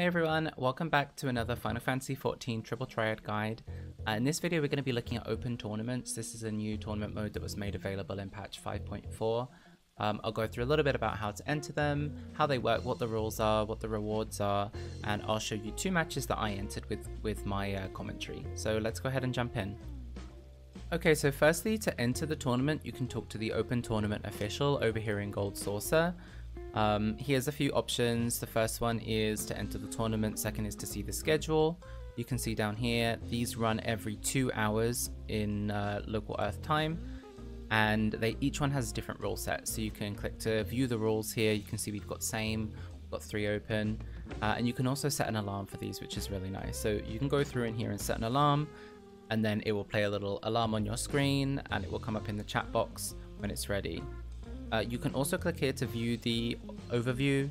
Hey everyone, welcome back to another Final Fantasy XIV Triple Triad guide. Uh, in this video we're going to be looking at open tournaments. This is a new tournament mode that was made available in patch 5.4. Um, I'll go through a little bit about how to enter them, how they work, what the rules are, what the rewards are, and I'll show you two matches that I entered with, with my uh, commentary. So let's go ahead and jump in. Okay, so firstly, to enter the tournament, you can talk to the Open Tournament official over here in Gold Saucer. Um, here's a few options. The first one is to enter the tournament. Second is to see the schedule. You can see down here, these run every two hours in uh, local Earth time. And they each one has a different rule set. So you can click to view the rules here. You can see we've got same, we've got three open. Uh, and you can also set an alarm for these, which is really nice. So you can go through in here and set an alarm. And then it will play a little alarm on your screen and it will come up in the chat box when it's ready. Uh, you can also click here to view the overview,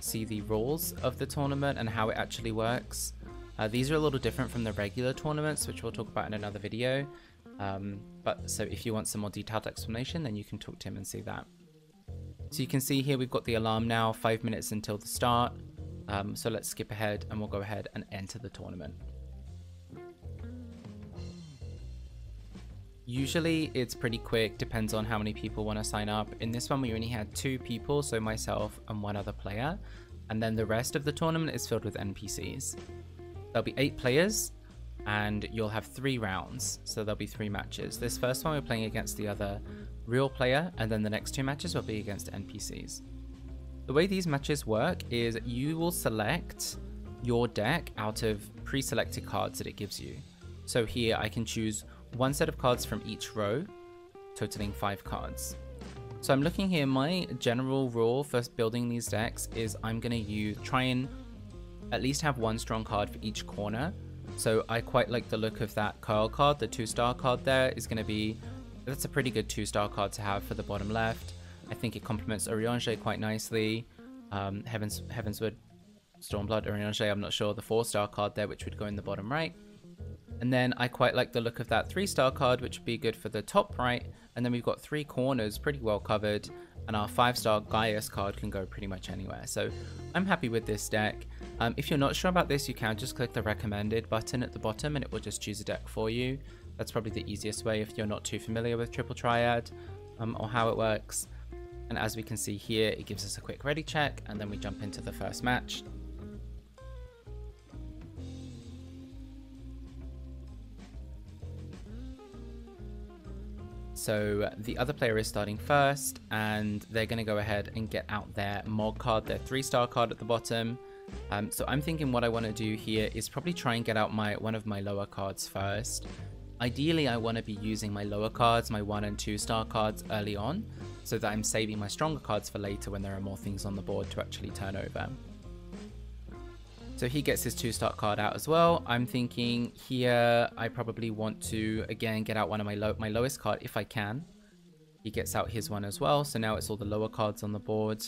see the rules of the tournament and how it actually works. Uh, these are a little different from the regular tournaments, which we'll talk about in another video. Um, but so if you want some more detailed explanation, then you can talk to him and see that. So you can see here we've got the alarm now, five minutes until the start. Um, so let's skip ahead and we'll go ahead and enter the tournament. Usually it's pretty quick, depends on how many people want to sign up. In this one we only had two people, so myself and one other player. And then the rest of the tournament is filled with NPCs. There'll be eight players and you'll have three rounds. So there'll be three matches. This first one we're playing against the other real player and then the next two matches will be against NPCs. The way these matches work is you will select your deck out of pre-selected cards that it gives you. So here I can choose one set of cards from each row, totaling five cards. So I'm looking here, my general rule for building these decks is I'm going to use try and at least have one strong card for each corner. So I quite like the look of that Curl card, the two star card there is going to be, that's a pretty good two star card to have for the bottom left. I think it complements Urianger quite nicely. Um, Heavens, Heavensward, Stormblood, Urianger, I'm not sure, the four star card there which would go in the bottom right. And then I quite like the look of that three star card, which would be good for the top right. And then we've got three corners pretty well covered. And our five star Gaius card can go pretty much anywhere. So I'm happy with this deck. Um, if you're not sure about this, you can just click the recommended button at the bottom and it will just choose a deck for you. That's probably the easiest way if you're not too familiar with Triple Triad um, or how it works. And as we can see here, it gives us a quick ready check and then we jump into the first match. So the other player is starting first, and they're going to go ahead and get out their mod card, their three star card at the bottom. Um, so I'm thinking what I want to do here is probably try and get out my one of my lower cards first. Ideally, I want to be using my lower cards, my one and two star cards early on, so that I'm saving my stronger cards for later when there are more things on the board to actually turn over. So he gets his two star card out as well. I'm thinking here I probably want to again get out one of my my lowest card if I can. He gets out his one as well. So now it's all the lower cards on the board.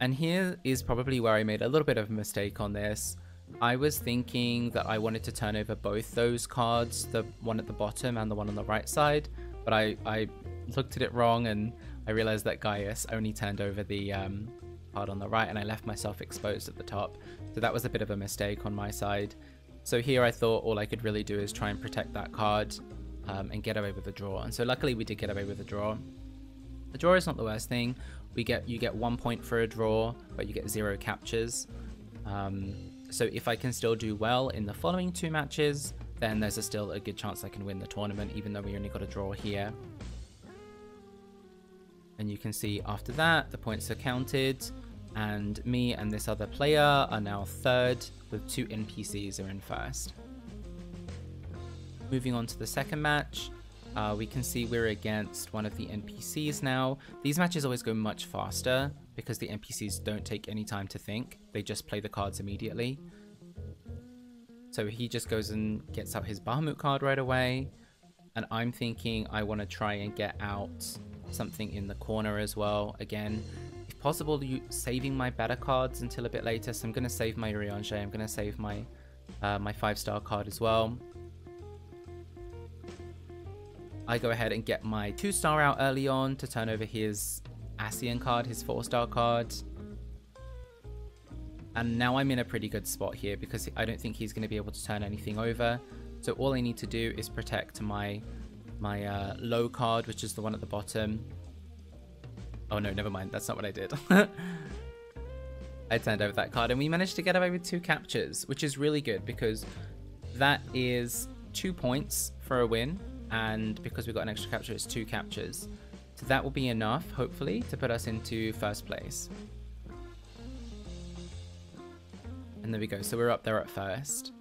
And here is probably where I made a little bit of a mistake on this. I was thinking that I wanted to turn over both those cards, the one at the bottom and the one on the right side, but I, I looked at it wrong and I realized that Gaius only turned over the um, card on the right and I left myself exposed at the top. So that was a bit of a mistake on my side. So here I thought all I could really do is try and protect that card um, and get away with the draw. And so luckily we did get away with the draw. The draw is not the worst thing. We get You get one point for a draw, but you get zero captures. Um, so if I can still do well in the following two matches, then there's a still a good chance I can win the tournament, even though we only got a draw here. And you can see after that, the points are counted and me and this other player are now third, with two NPCs are in first. Moving on to the second match, uh, we can see we're against one of the NPCs now. These matches always go much faster because the NPCs don't take any time to think. They just play the cards immediately. So he just goes and gets out his Bahamut card right away. And I'm thinking I want to try and get out something in the corner as well. Again, possible saving my better cards until a bit later. So I'm going to save my Urianger. I'm going to save my uh, my five star card as well. I go ahead and get my two star out early on to turn over his Ascian card, his four star card. And now I'm in a pretty good spot here because I don't think he's going to be able to turn anything over. So all I need to do is protect my my uh, low card, which is the one at the bottom. Oh no, never mind. That's not what I did. I turned over that card and we managed to get away with two captures, which is really good because that is two points for a win. And because we got an extra capture, it's two captures. So that will be enough, hopefully, to put us into first place. And there we go. So we're up there at first.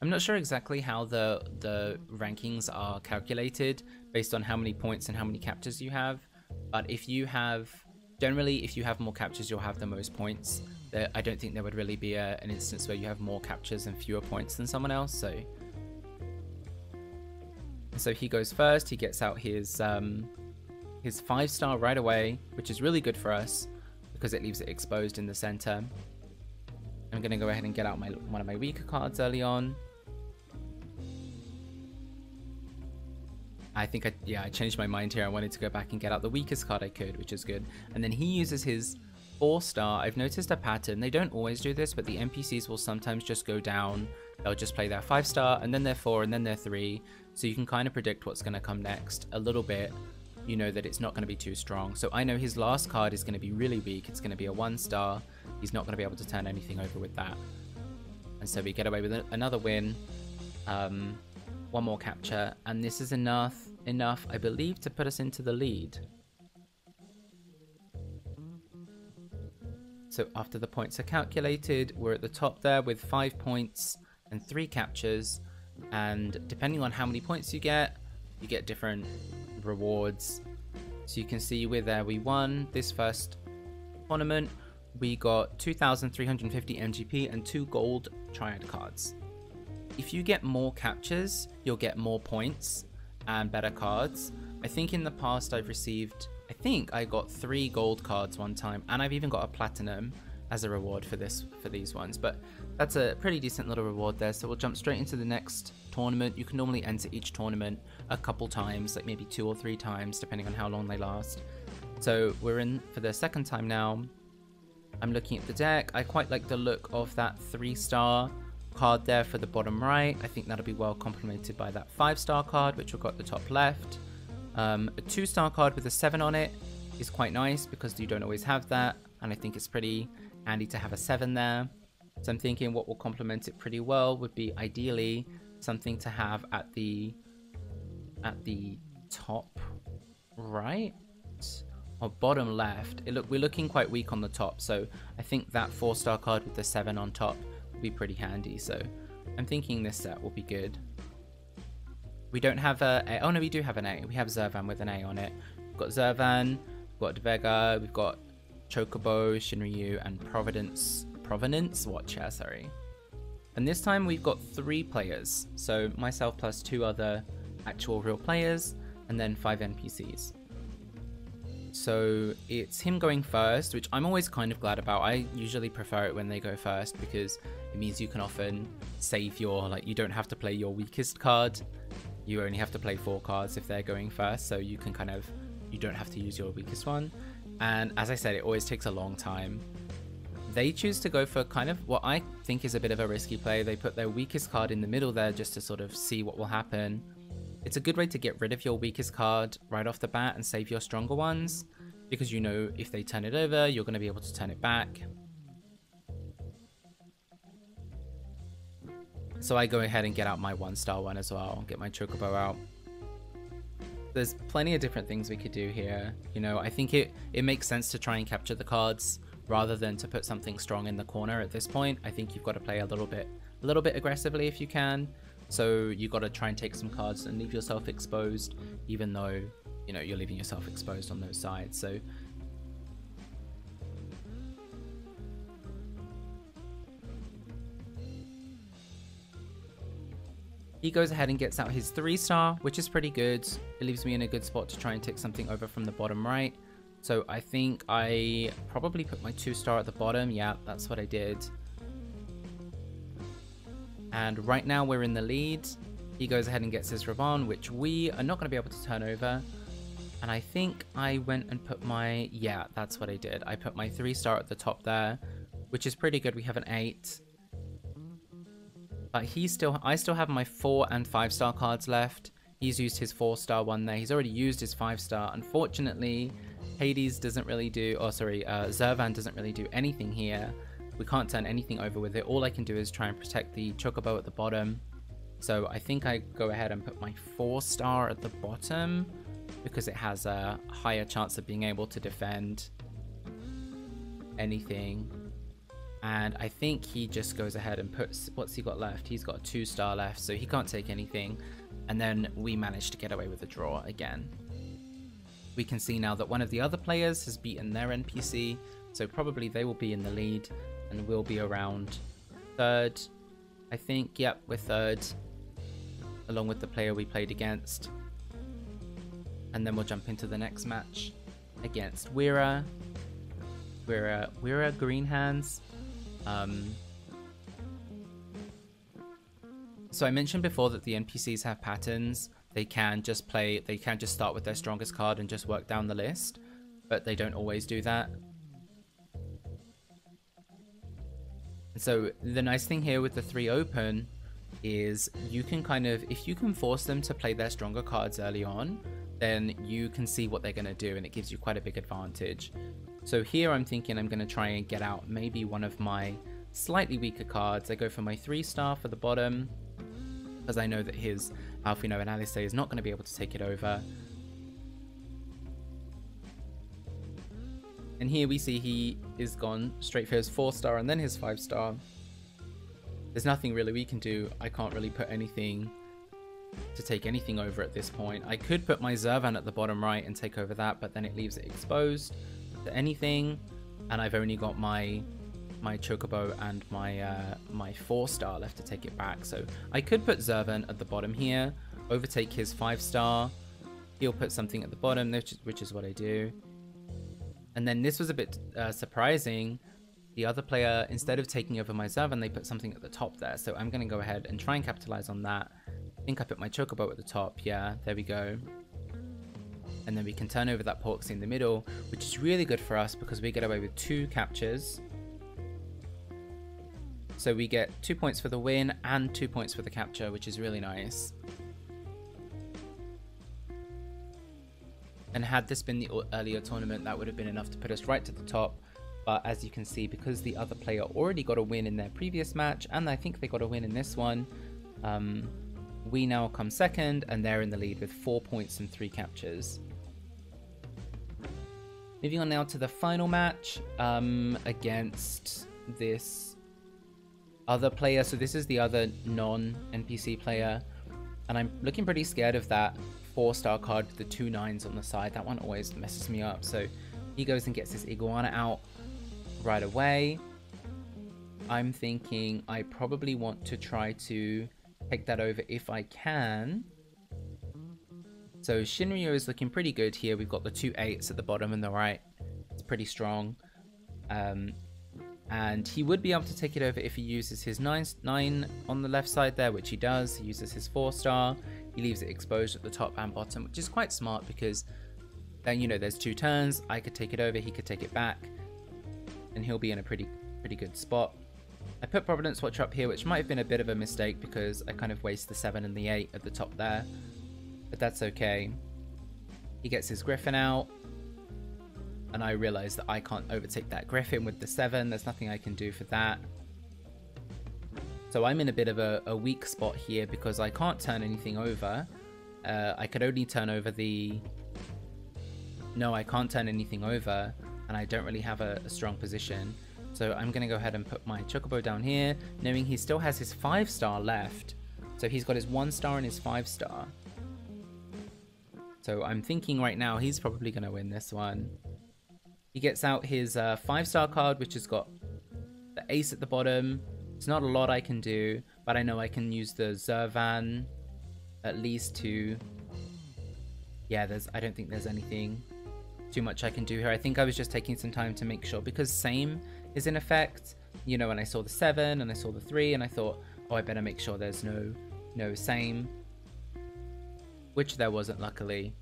I'm not sure exactly how the the rankings are calculated based on how many points and how many captures you have. But if you have, generally, if you have more captures, you'll have the most points. I don't think there would really be a, an instance where you have more captures and fewer points than someone else. So, so he goes first. He gets out his um, his five star right away, which is really good for us because it leaves it exposed in the center. I'm going to go ahead and get out my one of my weaker cards early on. I think I, yeah, I changed my mind here. I wanted to go back and get out the weakest card I could, which is good. And then he uses his four star. I've noticed a pattern. They don't always do this, but the NPCs will sometimes just go down. They'll just play their five star and then their four and then their three. So you can kind of predict what's going to come next a little bit you know that it's not going to be too strong. So I know his last card is going to be really weak. It's going to be a one star. He's not going to be able to turn anything over with that. And so we get away with another win. Um, one more capture. And this is enough, enough, I believe, to put us into the lead. So after the points are calculated, we're at the top there with five points and three captures. And depending on how many points you get, you get different rewards. So you can see we're there. We won this first tournament. We got 2,350 MGP and two gold triad cards. If you get more captures, you'll get more points and better cards. I think in the past I've received, I think I got three gold cards one time, and I've even got a platinum as a reward for this for these ones. But that's a pretty decent little reward there. So we'll jump straight into the next tournament. You can normally enter each tournament a couple times, like maybe two or three times, depending on how long they last. So we're in for the second time now. I'm looking at the deck. I quite like the look of that three star card there for the bottom right. I think that'll be well complemented by that five star card, which we've got the top left. Um, a two star card with a seven on it is quite nice because you don't always have that. And I think it's pretty handy to have a seven there. So I'm thinking what will complement it pretty well would be ideally something to have at the at the top right or bottom left. It look we're looking quite weak on the top, so I think that four star card with the seven on top be pretty handy. So I'm thinking this set will be good. We don't have a, a oh no we do have an A. We have Zurvan with an A on it. We've got Zurvan, we've got Vega, we've got Chocobo, Shinryu, and Providence Provenance Watcher, sorry. And this time we've got three players, so myself plus two other actual real players, and then five NPCs. So it's him going first, which I'm always kind of glad about. I usually prefer it when they go first because it means you can often save your, like, you don't have to play your weakest card. You only have to play four cards if they're going first, so you can kind of, you don't have to use your weakest one. And as I said, it always takes a long time. They choose to go for kind of what I think is a bit of a risky play. They put their weakest card in the middle there just to sort of see what will happen. It's a good way to get rid of your weakest card right off the bat and save your stronger ones, because you know if they turn it over, you're going to be able to turn it back. So I go ahead and get out my one star one as well, get my Chocobo out. There's plenty of different things we could do here. You know, I think it, it makes sense to try and capture the cards rather than to put something strong in the corner at this point. I think you've got to play a little bit, a little bit aggressively if you can. So you've got to try and take some cards and leave yourself exposed, even though you know you're leaving yourself exposed on those sides. So He goes ahead and gets out his 3 star, which is pretty good. It leaves me in a good spot to try and take something over from the bottom right. So I think I probably put my 2 star at the bottom. Yeah, that's what I did. And right now we're in the lead. He goes ahead and gets his Raubahn, which we are not going to be able to turn over. And I think I went and put my... Yeah, that's what I did. I put my 3 star at the top there, which is pretty good. We have an 8. But he still... I still have my 4 and 5 star cards left. He's used his 4 star one there. He's already used his 5 star. Unfortunately, Hades doesn't really do... Oh, sorry. Uh, Zurvan doesn't really do anything here. We can't turn anything over with it. All I can do is try and protect the Chocobo at the bottom. So I think I go ahead and put my 4 star at the bottom because it has a higher chance of being able to defend anything. And I think he just goes ahead and puts, what's he got left? He's got a two star left, so he can't take anything. And then we manage to get away with a draw again. We can see now that one of the other players has beaten their NPC, so probably they will be in the lead and we'll be around third. I think, yep, we're third, along with the player we played against and then we'll jump into the next match against Wira. Wira, Wira Green Hands. Um, so I mentioned before that the NPCs have patterns. They can just play, they can just start with their strongest card and just work down the list, but they don't always do that. So the nice thing here with the three open is you can kind of, if you can force them to play their stronger cards early on, then you can see what they're going to do and it gives you quite a big advantage. So here I'm thinking I'm going to try and get out maybe one of my slightly weaker cards. I go for my 3 star for the bottom because I know that his Alphinaud and Alisaie is not going to be able to take it over. And here we see he is gone straight for his 4 star and then his 5 star. There's nothing really we can do. I can't really put anything to take anything over at this point. I could put my Zurvan at the bottom right and take over that, but then it leaves it exposed anything. And I've only got my my Chocobo and my uh, my 4 star left to take it back. So I could put Zurvan at the bottom here, overtake his 5 star. He'll put something at the bottom, which is, which is what I do. And then this was a bit uh, surprising. The other player, instead of taking over my Zurvan, they put something at the top there. So I'm going to go ahead and try and capitalize on that I think I put my chocobo at the top. Yeah, there we go. And then we can turn over that Porxie in the middle, which is really good for us because we get away with two captures. So we get two points for the win and two points for the capture, which is really nice. And had this been the earlier tournament, that would have been enough to put us right to the top. But as you can see, because the other player already got a win in their previous match, and I think they got a win in this one, um, we now come second, and they're in the lead with four points and three captures. Moving on now to the final match um, against this other player. So this is the other non-NPC player. And I'm looking pretty scared of that four-star card with the two nines on the side. That one always messes me up. So he goes and gets his Iguana out right away. I'm thinking I probably want to try to take that over if I can. So Shinryu is looking pretty good here. We've got the two eights at the bottom and the right. It's pretty strong. Um, and he would be able to take it over if he uses his nine, nine on the left side there, which he does. He uses his four star. He leaves it exposed at the top and bottom, which is quite smart because then, you know, there's two turns. I could take it over, he could take it back, and he'll be in a pretty, pretty good spot. I put Providence Watch up here, which might have been a bit of a mistake because I kind of waste the 7 and the 8 at the top there. But that's okay. He gets his Griffin out. And I realise that I can't overtake that Griffin with the 7. There's nothing I can do for that. So I'm in a bit of a, a weak spot here because I can't turn anything over. Uh, I could only turn over the... No, I can't turn anything over. And I don't really have a, a strong position. So I'm going to go ahead and put my Chocobo down here, knowing he still has his 5 star left. So he's got his 1 star and his 5 star. So I'm thinking right now he's probably going to win this one. He gets out his 5 uh, star card, which has got the ace at the bottom. It's not a lot I can do, but I know I can use the Zurvan at least to... Yeah, there's. I don't think there's anything too much I can do here. I think I was just taking some time to make sure because same is in effect. You know, when I saw the 7 and I saw the 3 and I thought, oh, I better make sure there's no, no same. Which there wasn't, luckily.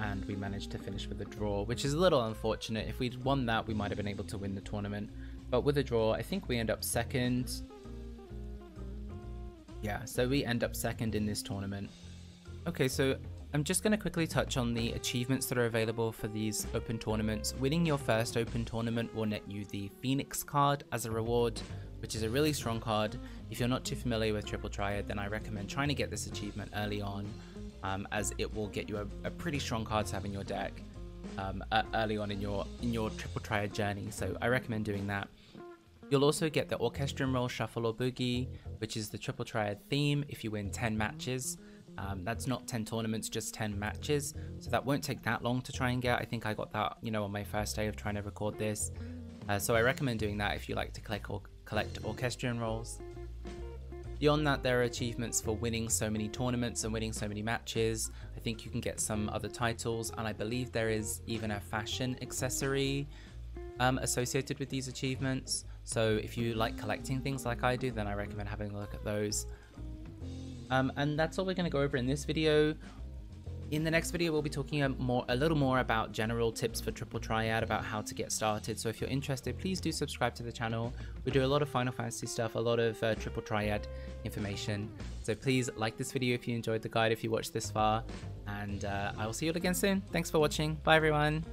and we managed to finish with a draw, which is a little unfortunate. If we'd won that, we might have been able to win the tournament. But with a draw, I think we end up second. Yeah, so we end up second in this tournament. Okay, so I'm just going to quickly touch on the achievements that are available for these open tournaments. Winning your first open tournament will net you the Phoenix card as a reward, which is a really strong card. If you're not too familiar with Triple Triad, then I recommend trying to get this achievement early on, um, as it will get you a, a, pretty strong card to have in your deck um, uh, early on in your in your Triple Triad journey. So I recommend doing that. You'll also get the Orchestrion Roll Shuffle or Boogie, which is the Triple Triad theme if you win 10 matches. Um, that's not 10 tournaments, just 10 matches. So that won't take that long to try and get. I think I got that, you know, on my first day of trying to record this. Uh, so I recommend doing that if you like to collect, or collect Orchestrion rolls. Beyond that, there are achievements for winning so many tournaments and winning so many matches. I think you can get some other titles, and I believe there is even a fashion accessory um, associated with these achievements. So if you like collecting things like I do, then I recommend having a look at those. Um, and that's all we're going to go over in this video. In the next video, we'll be talking a, more, a little more about general tips for Triple Triad, about how to get started. So if you're interested, please do subscribe to the channel. We do a lot of Final Fantasy stuff, a lot of uh, Triple Triad information. So please like this video if you enjoyed the guide, if you watched this far. And uh, I will see you all again soon. Thanks for watching. Bye, everyone.